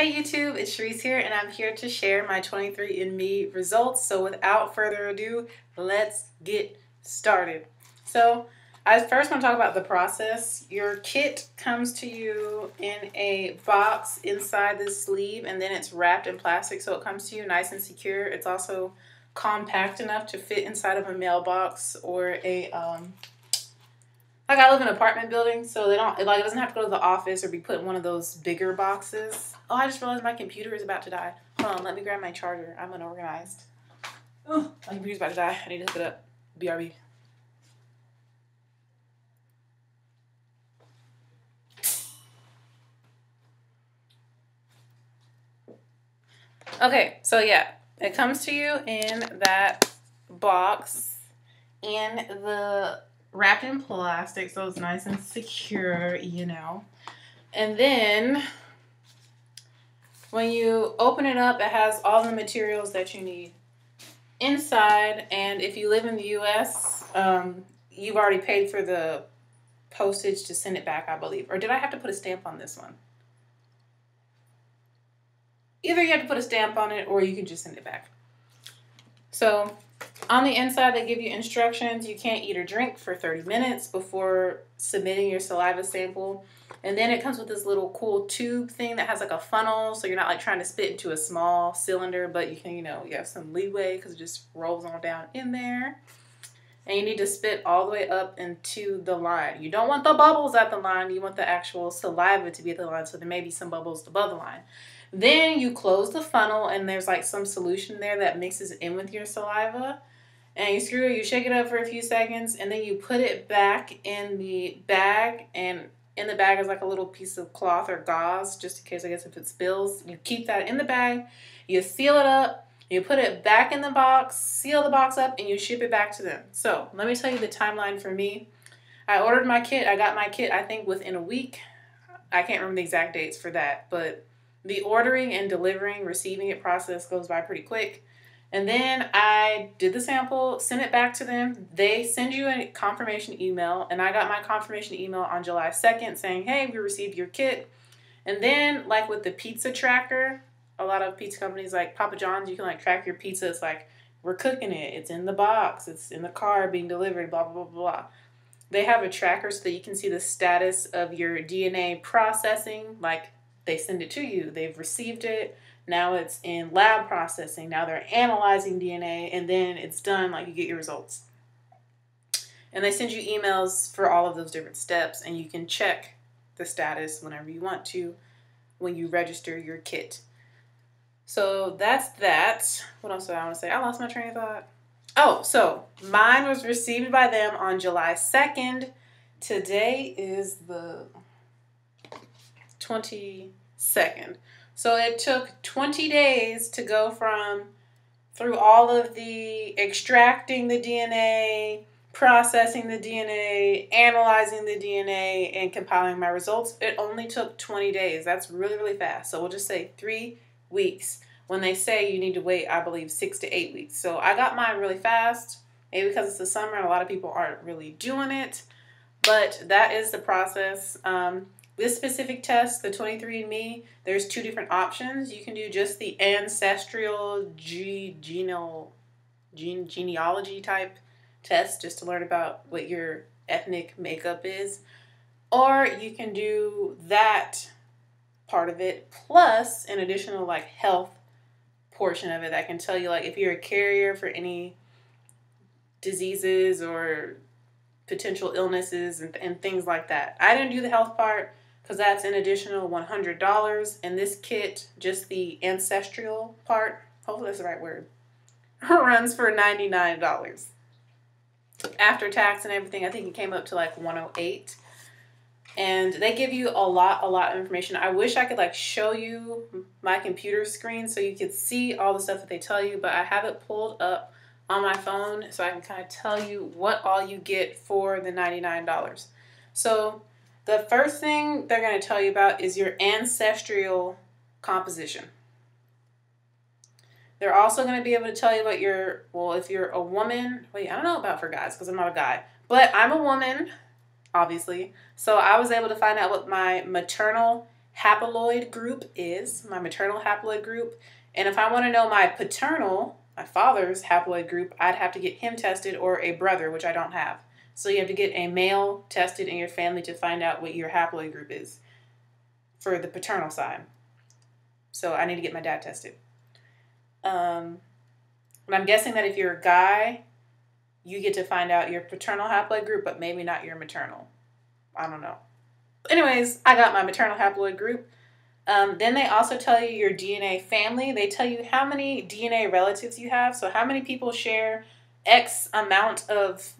Hey YouTube, it's Cherise here and I'm here to share my 23andMe results. So without further ado, let's get started. So I first want to talk about the process. Your kit comes to you in a box inside the sleeve and then it's wrapped in plastic so it comes to you nice and secure. It's also compact enough to fit inside of a mailbox or a um, like I live in an apartment building, so they don't like it doesn't have to go to the office or be put in one of those bigger boxes. Oh, I just realized my computer is about to die. Hold on, let me grab my charger. I'm unorganized. Oh, my computer's about to die. I need to hook it up. BRB. Okay, so yeah, it comes to you in that box in the wrapped in plastic so it's nice and secure, you know. And then when you open it up, it has all the materials that you need inside. And if you live in the U.S., um, you've already paid for the postage to send it back, I believe. Or did I have to put a stamp on this one? Either you have to put a stamp on it or you can just send it back. So on the inside, they give you instructions. You can't eat or drink for 30 minutes before submitting your saliva sample. And then it comes with this little cool tube thing that has like a funnel, so you're not like trying to spit into a small cylinder, but you can, you know, you have some leeway because it just rolls on down in there. And you need to spit all the way up into the line. You don't want the bubbles at the line, you want the actual saliva to be at the line, so there may be some bubbles above the line. Then you close the funnel and there's like some solution there that mixes in with your saliva. And you screw it, you shake it up for a few seconds, and then you put it back in the bag. And in the bag is like a little piece of cloth or gauze, just in case, I guess, if it spills. You keep that in the bag, you seal it up, you put it back in the box, seal the box up, and you ship it back to them. So let me tell you the timeline for me. I ordered my kit, I got my kit, I think, within a week. I can't remember the exact dates for that, but the ordering and delivering, receiving it process goes by pretty quick. And then I did the sample, sent it back to them. They send you a confirmation email, and I got my confirmation email on July 2nd saying, hey, we received your kit. And then, like with the pizza tracker, a lot of pizza companies like Papa John's, you can like track your pizza. It's like, we're cooking it, it's in the box, it's in the car being delivered, blah, blah, blah, blah. They have a tracker so that you can see the status of your DNA processing, like they send it to you. They've received it. Now it's in lab processing. Now they're analyzing DNA and then it's done, like you get your results. And they send you emails for all of those different steps and you can check the status whenever you want to when you register your kit. So that's that. What else do I want to say? I lost my train of thought. Oh, so mine was received by them on July 2nd. Today is the 22nd. So it took 20 days to go from through all of the extracting the DNA, processing the DNA, analyzing the DNA, and compiling my results. It only took 20 days. That's really, really fast. So we'll just say three weeks. When they say you need to wait, I believe six to eight weeks. So I got mine really fast. Maybe because it's the summer and a lot of people aren't really doing it. But that is the process. Um, this specific test, the 23andMe, there's two different options. You can do just the ancestral gene, genealogy type test just to learn about what your ethnic makeup is. Or you can do that part of it plus an additional like health portion of it that can tell you like if you're a carrier for any diseases or potential illnesses and, and things like that. I didn't do the health part because that's an additional $100. And this kit, just the ancestral part, hopefully that's the right word, runs for $99. After tax and everything, I think it came up to like 108 and they give you a lot a lot of information i wish i could like show you my computer screen so you could see all the stuff that they tell you but i have it pulled up on my phone so i can kind of tell you what all you get for the $99 so the first thing they're going to tell you about is your ancestral composition. They're also going to be able to tell you about your, well, if you're a woman, wait, I don't know about for guys because I'm not a guy, but I'm a woman, obviously. So I was able to find out what my maternal haploid group is, my maternal haploid group. And if I want to know my paternal, my father's haploid group, I'd have to get him tested or a brother, which I don't have. So you have to get a male tested in your family to find out what your haploid group is for the paternal side. So I need to get my dad tested. Um, and I'm guessing that if you're a guy, you get to find out your paternal haploid group, but maybe not your maternal. I don't know. Anyways, I got my maternal haploid group. Um, then they also tell you your DNA family. They tell you how many DNA relatives you have. So, how many people share X amount of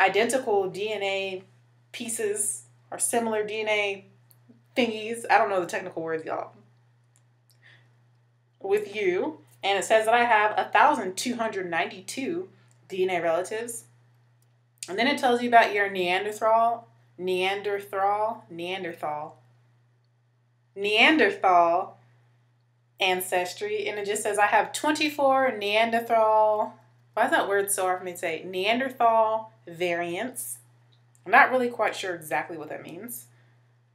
identical DNA pieces or similar DNA thingies. I don't know the technical words, y'all. With you. And it says that I have 1,292 DNA relatives. And then it tells you about your Neanderthal, Neanderthal, Neanderthal, Neanderthal ancestry. And it just says I have 24 Neanderthal, why is that word so hard for me to say? Neanderthal variants. I'm not really quite sure exactly what that means.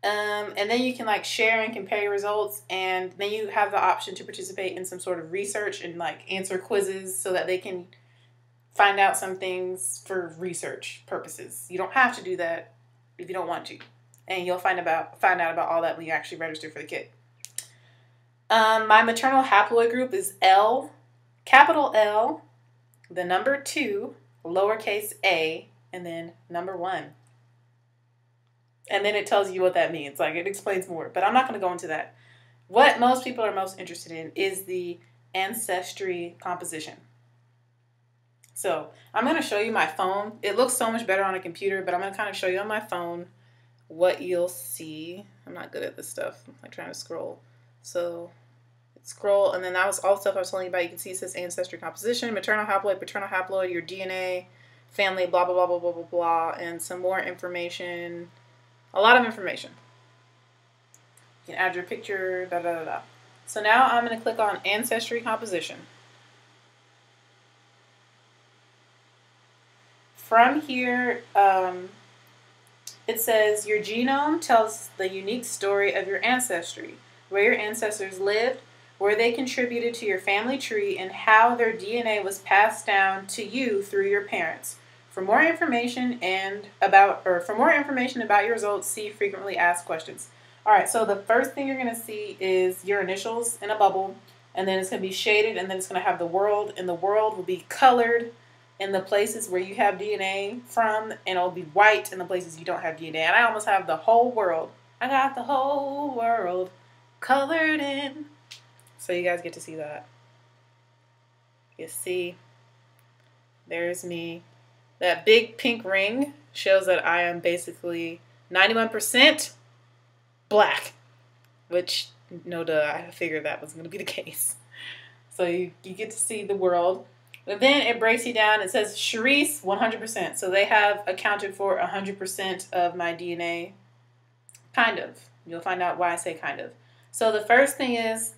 Um, and then you can like share and compare your results, and then you have the option to participate in some sort of research and like answer quizzes so that they can find out some things for research purposes. You don't have to do that if you don't want to, and you'll find about find out about all that when you actually register for the kit. Um, my maternal haploid group is L, capital L, the number two, lowercase a, and then number one. And then it tells you what that means. Like it explains more, but I'm not going to go into that. What most people are most interested in is the ancestry composition. So I'm going to show you my phone. It looks so much better on a computer, but I'm going to kind of show you on my phone what you'll see. I'm not good at this stuff. I'm like trying to scroll. So scroll, and then that was all the stuff I was telling you about. You can see it says ancestry composition, maternal haploid, paternal haploid, your DNA, family, blah, blah, blah, blah, blah, blah, blah, and some more information. A lot of information. You can add your picture, da, da, da, da. So now I'm going to click on ancestry composition. From here, um, it says your genome tells the unique story of your ancestry, where your ancestors lived, where they contributed to your family tree, and how their DNA was passed down to you through your parents. For more information and about or for more information about your results, see frequently asked questions. All right, so the first thing you're going to see is your initials in a bubble, and then it's going to be shaded, and then it's going to have the world, and the world will be colored in the places where you have DNA from, and it'll be white in the places you don't have DNA. And I almost have the whole world. I got the whole world colored in so you guys get to see that. You see, there's me. That big pink ring shows that I am basically 91% black, which no duh, I figured that was going to be the case. So you, you get to see the world. But then it breaks you down. It says Cherise 100%. So they have accounted for 100% of my DNA. Kind of. You'll find out why I say kind of. So the first thing is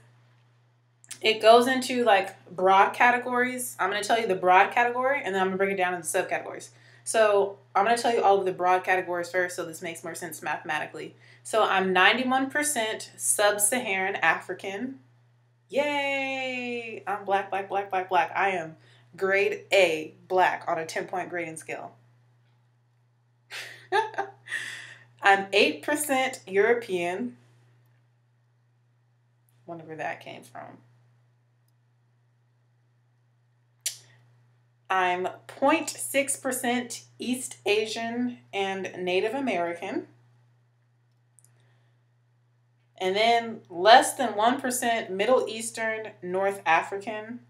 it goes into like broad categories. I'm going to tell you the broad category and then I'm going to break it down into subcategories. So I'm going to tell you all of the broad categories first so this makes more sense mathematically. So I'm 91% sub Saharan African. Yay! I'm black, black, black, black, black. I am grade A black on a 10 point grading scale. I'm 8% European. Wonder where that came from. I'm 0.6% East Asian and Native American. And then less than 1% Middle Eastern, North African.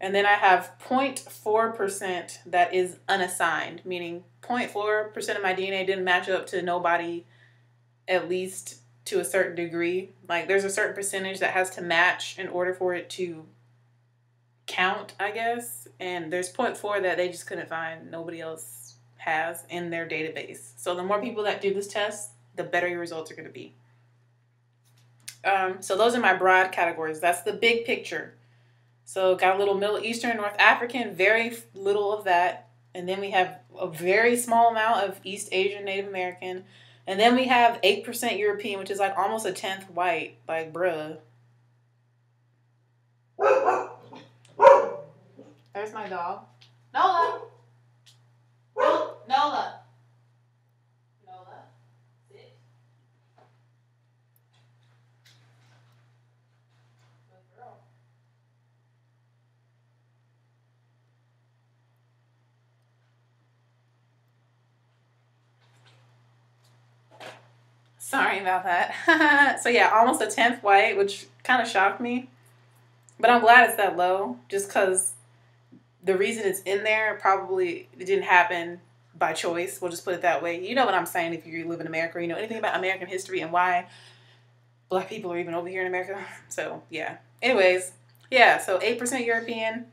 And then I have 0.4% that is unassigned, meaning 0.4% of my DNA didn't match up to nobody at least to a certain degree. Like there's a certain percentage that has to match in order for it to count, I guess. And there's 0.4 that they just couldn't find. Nobody else has in their database. So the more people that do this test, the better your results are going to be. Um, so those are my broad categories. That's the big picture. So got a little Middle Eastern, North African, very little of that. And then we have a very small amount of East Asian, Native American. And then we have 8% European, which is like almost a tenth white. Like, bruh. There's my dog. Nola! Nola! Nola! Nola. Sit. Good girl. Sorry about that. so yeah, almost a tenth white, which kind of shocked me. But I'm glad it's that low, just because the reason it's in there probably it didn't happen by choice. We'll just put it that way. You know what I'm saying if you live in America, you know anything about American history and why black people are even over here in America. So yeah. Anyways, yeah, so 8% European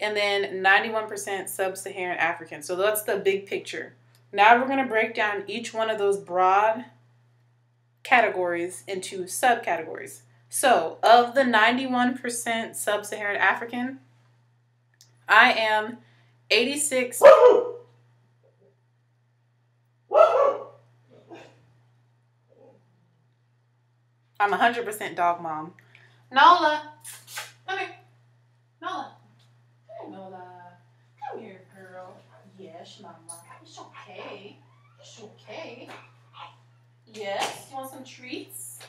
and then 91% sub-Saharan African. So that's the big picture. Now we're going to break down each one of those broad categories into subcategories. So, of the 91% sub Saharan African, I am 86. I'm 100% dog mom. Nola, come here. Nola. Here, Nola. Come here, girl. Yes, mama. It's okay. It's okay. Yes, you want some treats?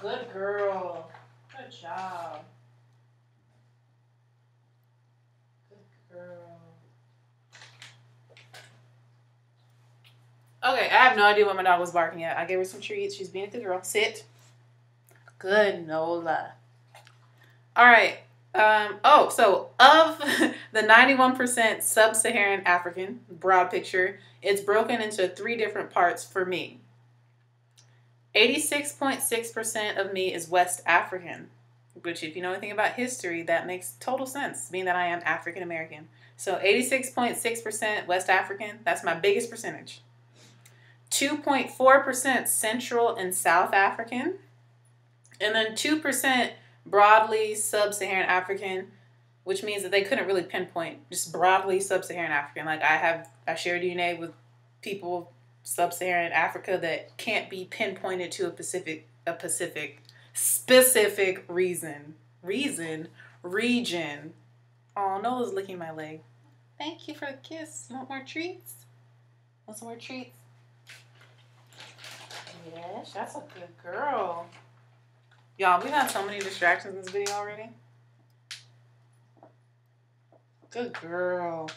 Good girl. Good job. Good girl. Okay, I have no idea what my dog was barking at. I gave her some treats. She's being a good girl. Sit. Good, Nola. All right. Um, oh, so of the 91% sub Saharan African, broad picture, it's broken into three different parts for me. 86.6% of me is West African, which, if you know anything about history, that makes total sense, being that I am African American. So 86.6% West African, that's my biggest percentage. 2.4% Central and South African, and then 2% broadly sub Saharan African, which means that they couldn't really pinpoint just broadly sub Saharan African. Like I have, I share DNA with people sub Saharan Africa that can't be pinpointed to a Pacific, a Pacific, specific reason. Reason, region. Oh, Nola's licking my leg. Thank you for the kiss. You want more treats? Want some more treats? Yes, that's a good girl. Y'all, we've had so many distractions in this video already. Good girl.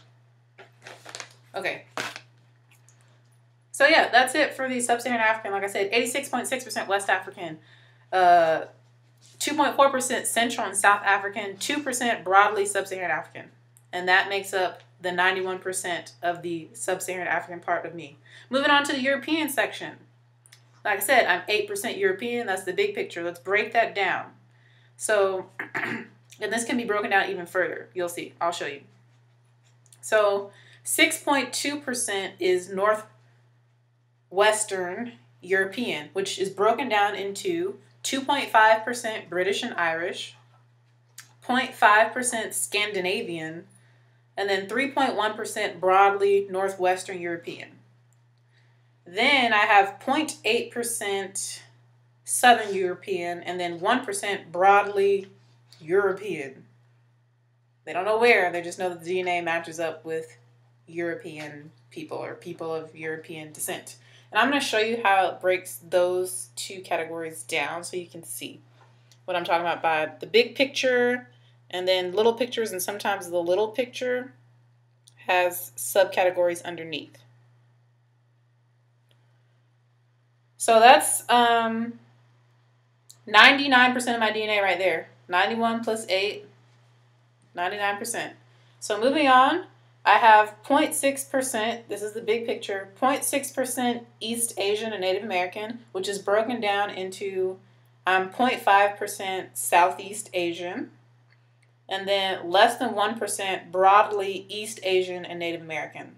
Okay. So yeah, that's it for the sub-Saharan African. Like I said, 86.6% West African, uh, 2.4% Central and South African, 2% broadly sub-Saharan African. And that makes up the 91% of the sub-Saharan African part of me. Moving on to the European section. Like I said, I'm 8% European. That's the big picture. Let's break that down. So, and this can be broken down even further. You'll see. I'll show you. So, 6.2% is Northwestern European, which is broken down into 2.5% British and Irish, 0.5% Scandinavian, and then 3.1% broadly Northwestern European. Then I have 0.8% Southern European and then 1% broadly European. They don't know where, they just know that the DNA matches up with European people or people of European descent. And I'm going to show you how it breaks those two categories down so you can see what I'm talking about by the big picture and then little pictures, and sometimes the little picture has subcategories underneath. So that's um, 99% of my DNA right there. 91 plus 8, 99%. So moving on, I have 0.6%, this is the big picture, 0.6% East Asian and Native American, which is broken down into um, 0.5% Southeast Asian, and then less than 1% broadly East Asian and Native American.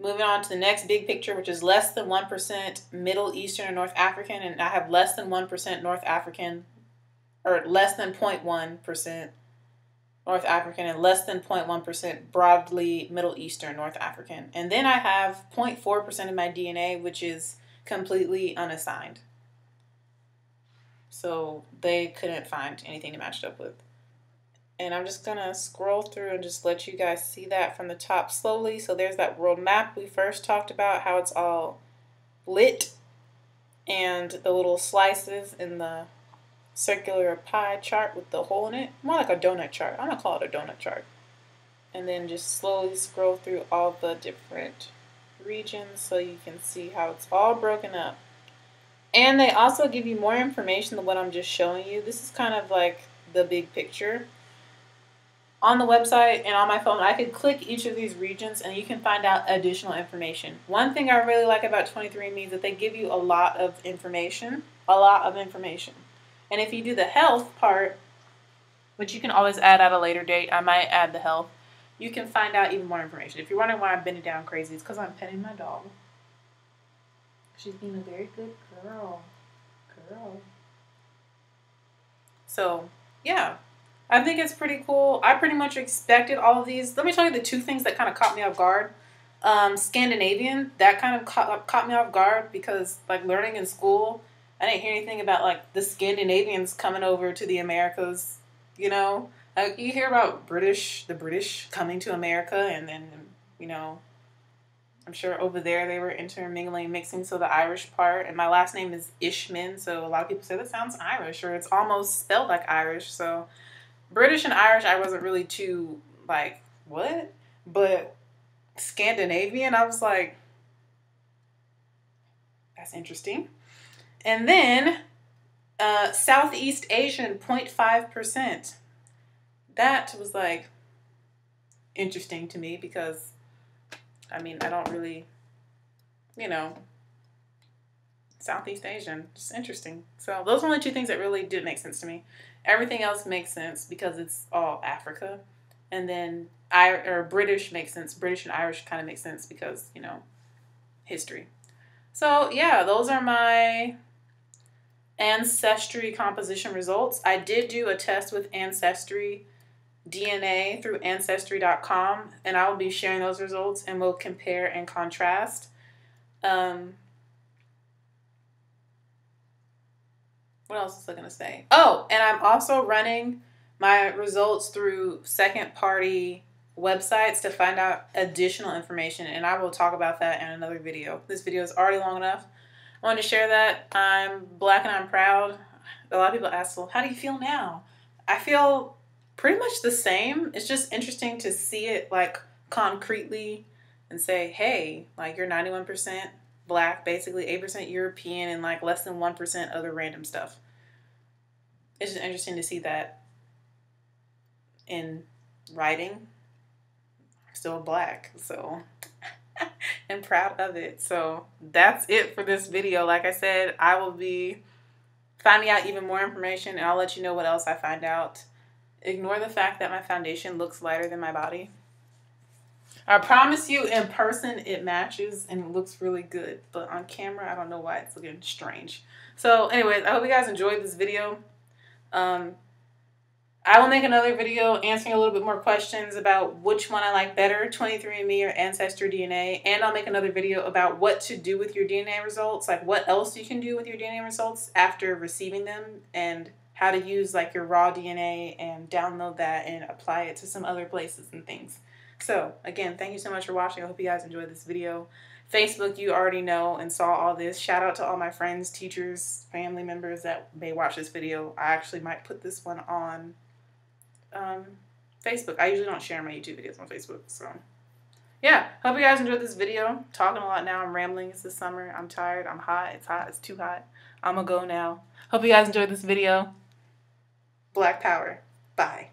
Moving on to the next big picture, which is less than 1% Middle Eastern or North African, and I have less than 1% North African, or less than 0.1% North African, and less than 0.1% broadly Middle Eastern North African. And then I have 0.4% of my DNA, which is completely unassigned. So they couldn't find anything to match it up with. And I'm just gonna scroll through and just let you guys see that from the top slowly. So there's that world map we first talked about, how it's all lit, and the little slices in the circular pie chart with the hole in it. More like a donut chart. I'm gonna call it a donut chart. And then just slowly scroll through all the different regions so you can see how it's all broken up. And they also give you more information than what I'm just showing you. This is kind of like the big picture. On the website and on my phone, I could click each of these regions and you can find out additional information. One thing I really like about 23andMe is that they give you a lot of information, a lot of information. And if you do the health part, which you can always add at a later date, I might add the health, you can find out even more information. If you're wondering why I'm bending down crazy, it's because I'm petting my dog. She's being a very good girl. Girl. So, yeah. I think it's pretty cool. I pretty much expected all of these. Let me tell you the two things that kind of caught me off guard. Um, Scandinavian, that kind of caught, caught me off guard because, like, learning in school, I didn't hear anything about, like, the Scandinavians coming over to the Americas, you know? Like, you hear about British, the British coming to America and then, you know, I'm sure over there they were intermingling, mixing. So the Irish part, and my last name is Ishman, so a lot of people say that sounds Irish, or it's almost spelled like Irish. So British and Irish, I wasn't really too like what, but Scandinavian, I was like, that's interesting. And then uh, Southeast Asian, 0.5%. That was like interesting to me because I mean, I don't really, you know, Southeast Asian. Just interesting. So those are only two things that really did make sense to me. Everything else makes sense because it's all Africa. And then I or British makes sense. British and Irish kind of makes sense because, you know, history. So yeah, those are my ancestry composition results. I did do a test with ancestry DNA through Ancestry.com, and I will be sharing those results and we'll compare and contrast. Um, what else was I going to say? Oh, and I'm also running my results through second party websites to find out additional information, and I will talk about that in another video. This video is already long enough. Wanted to share that. I'm black and I'm proud. A lot of people ask, well, how do you feel now? I feel pretty much the same. It's just interesting to see it like concretely and say, hey, like you're 91% black, basically 8% European, and like less than 1% other random stuff. It's just interesting to see that in writing. I'm still black, so and proud of it. So that's it for this video. Like I said, I will be finding out even more information and I'll let you know what else I find out Ignore the fact that my foundation looks lighter than my body. I promise you, in person, it matches and it looks really good. But on camera, I don't know why it's looking strange. So, anyways, I hope you guys enjoyed this video. Um, I will make another video answering a little bit more questions about which one I like better, 23andMe or Ancestry DNA. And I'll make another video about what to do with your DNA results, like what else you can do with your DNA results after receiving them and how to use like your raw DNA and download that and apply it to some other places and things. So again, thank you so much for watching. I hope you guys enjoyed this video. Facebook, you already know and saw all this. Shout out to all my friends, teachers, family members that may watch this video. I actually might put this one on um, Facebook. I usually don't share my YouTube videos on Facebook, so yeah. Hope you guys enjoyed this video. Talking a lot now. I'm rambling. It's the summer. I'm tired. I'm hot. It's hot. It's too hot. I'm gonna go now. Hope you guys enjoyed this video. Black Power. Bye.